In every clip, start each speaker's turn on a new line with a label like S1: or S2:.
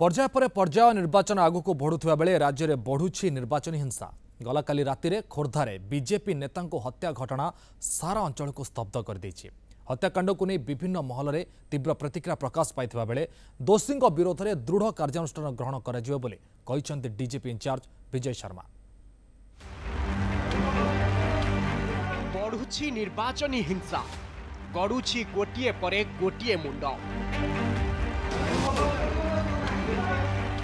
S1: পর্যায় পরে পর্যায় নির্বাচন আগুক বড়ুয়া বেড়ে রাজ্যের বড়ুছি নির্বাচনী হিংসা গলাকালি রাতে খোর্ধার বিজেপি নেতা হত্যা ঘটনা সারা অঞ্চল স্তব্ধ করে দিয়েছে হত্যাকাণ্ড বিভিন্ন মহলরে তীব্র প্রতিক্রিয়া প্রকাশ পাই বেড়ে দোষী বিরোধে দৃঢ় কার্যানুষ্ঠান গ্রহণ করা বলে ডিজিপি ইনচার্জ বিজয় শর্মা
S2: ବଢ଼ୁଛି ନିର୍ବାଚନୀ ହିଂସା ଗଡ଼ୁଛି গোটিয়ে ପରେ ଗୋଟିଏ ମୁଣ୍ଡ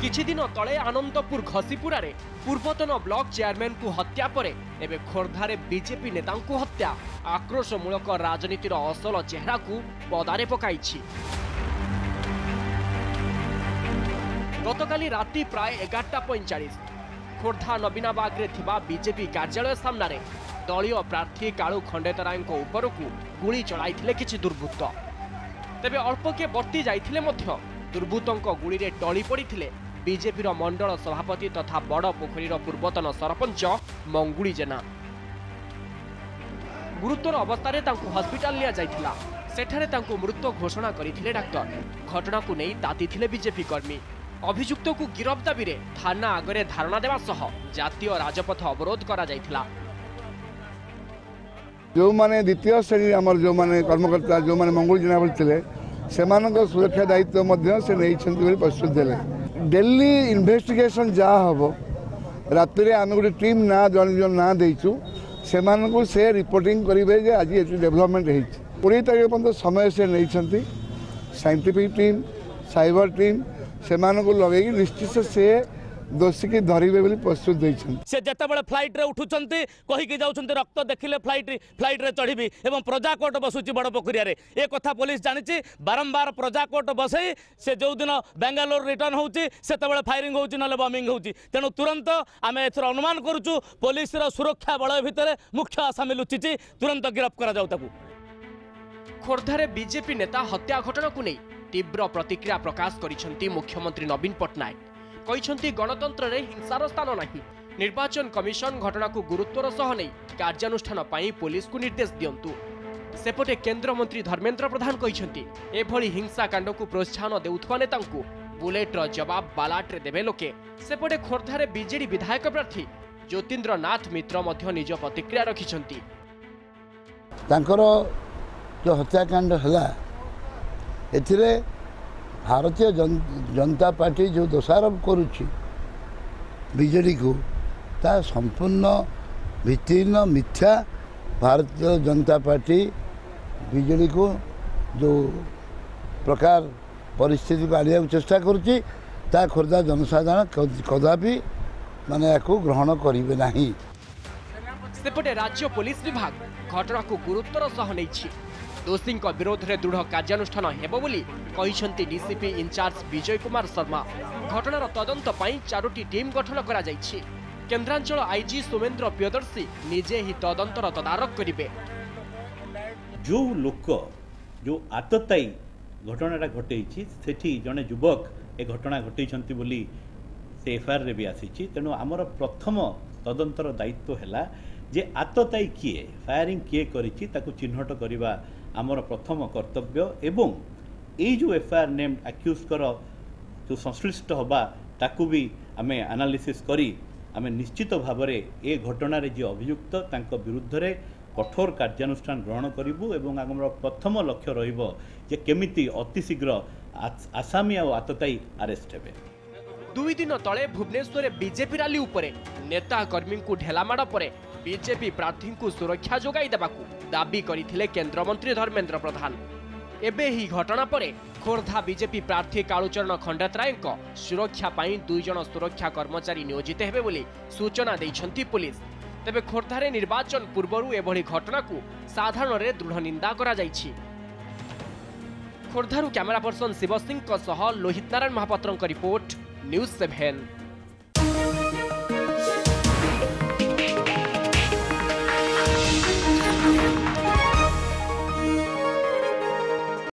S2: କିଛିଦିନ ତଳେ ଆନନ୍ଦପୁର ଘଷିପୁରାରେ ପୂର୍ବତନ ବ୍ଲକ ଚେୟାରମ୍ୟାନଙ୍କୁ ହତ୍ୟା ପରେ ଏବେ ଖୋର୍ଦ୍ଧାରେ ବିଜେପି ନେତାଙ୍କୁ ହତ୍ୟା ଆକ୍ରୋଶମୂଳକ ରାଜନୀତିର ଅସଲ ଚେହେରାକୁ ପଦାରେ ପକାଇଛି ଗତକାଲି ରାତି ପ୍ରାୟ ଏଗାରଟା ପଇଁଚାଳିଶ ଖୋର୍ଦ୍ଧା ନବୀନାବାଗରେ ଥିବା ବିଜେପି କାର୍ଯ୍ୟାଳୟ ସାମ୍ନାରେ ଦଳୀୟ ପ୍ରାର୍ଥୀ କାଳୁ ଖଣ୍ଡେତରାୟଙ୍କ ଉପରକୁ ଗୁଳି ଚଳାଇଥିଲେ କିଛି ଦୁର୍ବୃତ୍ତ ତେବେ ଅଳ୍ପ କିଏ ବର୍ତ୍ତି ଯାଇଥିଲେ ମଧ୍ୟ ଦୁର୍ବୃତ୍ତଙ୍କ ଗୁଳିରେ ଟଳି ପଡ଼ିଥିଲେ ବିଜେପିର ମଣ୍ଡଳ ସଭାପତି ତଥା ବଡ଼ପୋଖରୀର ପୂର୍ବତନ ସରପଞ୍ଚ ମଙ୍ଗୁଳି ଜେନା ଗୁରୁତର ଅବସ୍ଥାରେ ତାଙ୍କୁ ହସ୍ପିଟାଲ ନିଆଯାଇଥିଲା ସେଠାରେ ତାଙ୍କୁ ମୃତ ଘୋଷଣା କରିଥିଲେ ଡାକ୍ତର ଘଟଣାକୁ ନେଇ ତାତିଥିଲେ ବିଜେପି କର୍ମୀ ଅଭିଯୁକ୍ତକୁ ଗିରଫ ଦାବିରେ ଥାନା ଆଗରେ ଧାରଣା ଦେବା ସହ ଜାତୀୟ ରାଜପଥ ଅବରୋଧ କରାଯାଇଥିଲା
S3: ଯେଉଁମାନେ ଦ୍ୱିତୀୟ ଶ୍ରେଣୀ ଆମର ଯେଉଁମାନେ କର୍ମକର୍ତ୍ତା ଯେଉଁମାନେ ମଙ୍ଗୁଳି ଜେନା ଭଳି ଥିଲେ ସେମାନଙ୍କ ସୁରକ୍ଷା ଦାୟିତ୍ୱ ମଧ୍ୟ ସେ ନେଇଛନ୍ତି ବୋଲି ପ୍ରତିଶ୍ରୁତି ଦେଲେ ଡେଲି ଇନଭେଷ୍ଟିଗେସନ୍ ଯାହା ହେବ ରାତିରେ ଆମେ ଗୋଟେ ଟିମ୍ ନାଁ ଜଣେ ଜଣ ନାଁ ଦେଇଛୁ ସେମାନଙ୍କୁ ସେ ରିପୋର୍ଟିଂ କରିବେ ଯେ ଆଜି ଏଠି ଡେଭଲପମେଣ୍ଟ ହେଇଛି କୋଡ଼ିଏ ତାରିଖ ପର୍ଯ୍ୟନ୍ତ ସମୟ ସେ ନେଇଛନ୍ତି ସାଇଣ୍ଟିଫିକ୍ ଟିମ୍ ସାଇବର ଟିମ୍ ସେମାନଙ୍କୁ ଲଗେଇକି ନିଶ୍ଚିତ ସେ ଦୋଷୀକି ଧରିବେ ବୋଲି ପ୍ରସ୍ତୁତ ଦେଇଛନ୍ତି
S4: ସେ ଯେତେବେଳେ ଫ୍ଲାଇଟ୍ରେ ଉଠୁଛନ୍ତି କହିକି ଯାଉଛନ୍ତି ରକ୍ତ ଦେଖିଲେ ଫ୍ଲାଇଟ୍ ଫ୍ଲାଇଟ୍ରେ ଚଢ଼ିବି ଏବଂ ପ୍ରଜାକୋଟ ବସୁଛି ବଡ଼ ପୋଖରିଆରେ ଏ କଥା ପୋଲିସ ଜାଣିଛି ବାରମ୍ବାର ପ୍ରଜାକୋଟ ବସେଇ ସେ ଯେଉଁଦିନ ବେଙ୍ଗାଲୋର ରିଟର୍ଣ୍ଣ ହେଉଛି ସେତେବେଳେ ଫାୟାରିଂ ହେଉଛି ନହେଲେ ବମ୍ବିଂ ହେଉଛି ତେଣୁ ତୁରନ୍ତ ଆମେ ଏଥର ଅନୁମାନ କରୁଛୁ ପୋଲିସର ସୁରକ୍ଷା ବଳୟ ଭିତରେ ମୁଖ୍ୟ ଆସାମୀ ଲୁଚିଛି ତୁରନ୍ତ ଗିରଫ କରାଯାଉ ତାକୁ
S2: ଖୋର୍ଦ୍ଧାରେ ବିଜେପି ନେତା ହତ୍ୟା ଘଟଣାକୁ ନେଇ ତୀବ୍ର ପ୍ରତିକ୍ରିୟା ପ୍ରକାଶ କରିଛନ୍ତି ମୁଖ୍ୟମନ୍ତ୍ରୀ ନବୀନ ପଟ୍ଟନାୟକ କହିଛନ୍ତି ଗଣତନ୍ତ୍ରରେ ହିଂସାର ସ୍ଥାନ ନାହିଁ ନିର୍ବାଚନ କମିଶନ ଘଟଣାକୁ ଗୁରୁତ୍ୱର ସହ ନେଇ କାର୍ଯ୍ୟାନୁଷ୍ଠାନ ପାଇଁ ପୋଲିସକୁ ନିର୍ଦ୍ଦେଶ ଦିଅନ୍ତୁ ସେପଟେ କେନ୍ଦ୍ରମନ୍ତ୍ରୀ ଧର୍ମେନ୍ଦ୍ର ପ୍ରଧାନ କହିଛନ୍ତି ଏଭଳି ହିଂସାକାଣ୍ଡକୁ ପ୍ରୋତ୍ସାହନ ଦେଉଥିବା ନେତାଙ୍କୁ ବୁଲେଟ୍ର ଜବାବ ବାଲାଟରେ ଦେବେ ଲୋକେ ସେପଟେ ଖୋର୍ଦ୍ଧାରେ ବିଜେଡି ବିଧାୟକ ପ୍ରାର୍ଥୀ ଜ୍ୟୋତିନ୍ଦ୍ରନାଥ ମିତ୍ର ମଧ୍ୟ ନିଜ ପ୍ରତିକ୍ରିୟା ରଖିଛନ୍ତି
S5: ତାଙ୍କର ଯେଉଁ ହତ୍ୟାକାଣ୍ଡ ହେଲା ଏଥିରେ ଭାରତୀୟ ଜନତା ପାର୍ଟି ଯେଉଁ ଦୋଷାରୋପ କରୁଛି ବିଜେଡ଼ିକୁ ତାହା ସମ୍ପୂର୍ଣ୍ଣ ଭିତ୍ତିହୀନ ମିଥ୍ୟା ଭାରତୀୟ ଜନତା ପାର୍ଟି ବିଜେଡ଼ିକୁ ଯେଉଁ ପ୍ରକାର ପରିସ୍ଥିତିକୁ ଆଣିବାକୁ ଚେଷ୍ଟା କରୁଛି ତାହା ଖୋର୍ଦ୍ଧା ଜନସାଧାରଣ କଦାପି ମାନେ ଏହାକୁ ଗ୍ରହଣ କରିବେ ନାହିଁ
S2: ସେପଟେ ରାଜ୍ୟ ପୋଲିସ ବିଭାଗ ଘଟଣାକୁ ଗୁରୁତ୍ୱର ସହ ନେଇଛି ଦୋଷୀଙ୍କ ବିରୋଧରେ ଦୃଢ଼ କାର୍ଯ୍ୟାନୁଷ୍ଠାନ ହେବ ବୋଲି କହିଛନ୍ତି ଡିସିପି ଇନ୍ଚାର୍ଜ ବିଜୟ କୁମାର ଶର୍ମା ଘଟଣାର ତଦନ୍ତ ପାଇଁ ଚାରୋଟି ଟିମ୍ ଗଠନ କରାଯାଇଛି କେନ୍ଦ୍ରାଞ୍ଚଳ ଆଇଜି ସୋମେନ୍ଦ୍ର ପ୍ରିୟଦର୍ଶୀ ନିଜେ ହିଁ ତଦନ୍ତର ତଦାରଖ କରିବେ
S6: ଯେଉଁ ଲୋକ ଯେଉଁ ଆତତାୟୀ ଘଟଣାଟା ଘଟେଇଛି ସେଠି ଜଣେ ଯୁବକ ଏ ଘଟଣା ଘଟେଇଛନ୍ତି ବୋଲି ସେ ଏଫଆଇଆର୍ରେ ବି ଆସିଛି ତେଣୁ ଆମର ପ୍ରଥମ ତଦନ୍ତର ଦାୟିତ୍ୱ ହେଲା ଯେ ଆତତାୟୀ କିଏ ଫାୟାରିଂ କିଏ କରିଛି ତାକୁ ଚିହ୍ନଟ କରିବା ଆମର ପ୍ରଥମ କର୍ତ୍ତବ୍ୟ ଏବଂ ଏଇ ଯେଉଁ ଏଫଆଇଆର୍ ନେମ୍ ଆକ୍ୟୁଜ୍ଙ୍କର ଯେଉଁ ସଂଶ୍ଳିଷ୍ଟ ହେବା ତାକୁ ବି ଆମେ ଆନାଲିସିସ୍ କରି ଆମେ ନିଶ୍ଚିତ ଭାବରେ ଏ ଘଟଣାରେ ଯିଏ ଅଭିଯୁକ୍ତ ତାଙ୍କ ବିରୁଦ୍ଧରେ কঠোর কার্যানুষ্ঠান গ্রহণ করবু এবং আমার প্রথম লক্ষ্য রহব যে কেমিতি অতি শীঘ্র আসামি আততায়ী আরেস্ট হবে
S2: দুই দিন তলে ভুবনেশ্বরে বিজেপি রালি উপরে নেতা কর্মী ঢেলামাড় পরে বিজেপি প্রার্থী সুরক্ষা যোগাই দেওয়া দাবি করে কেন্দ্রমন্ত্রী ধর্মেন্দ্র প্রধান ଏବେ ଏହି ଘଟଣା ପରେ ଖୋର୍ଦ୍ଧା ବିଜେପି ପ୍ରାର୍ଥୀ କାଳୁଚରଣ ଖଣ୍ଡାତରାୟଙ୍କ ସୁରକ୍ଷା ପାଇଁ ଦୁଇ ଜଣ ସୁରକ୍ଷା କର୍ମଚାରୀ ନିୟୋଜିତ ହେବେ ବୋଲି ସୂଚନା ଦେଇଛନ୍ତି ପୁଲିସ୍ ତେବେ ଖୋର୍ଦ୍ଧାରେ ନିର୍ବାଚନ ପୂର୍ବରୁ ଏଭଳି ଘଟଣାକୁ ସାଧାରଣରେ ଦୃଢ଼ ନିନ୍ଦା କରାଯାଇଛି ଖୋର୍ଦ୍ଧାରୁ କ୍ୟାମେରା ପର୍ସନ ଶିବ ସିଂଙ୍କ ସହ ଲୋହିତ ନାରାୟଣ ମହାପାତ୍ରଙ୍କ ରିପୋର୍ଟ ନ୍ୟୁଜ୍ ସେଭେନ୍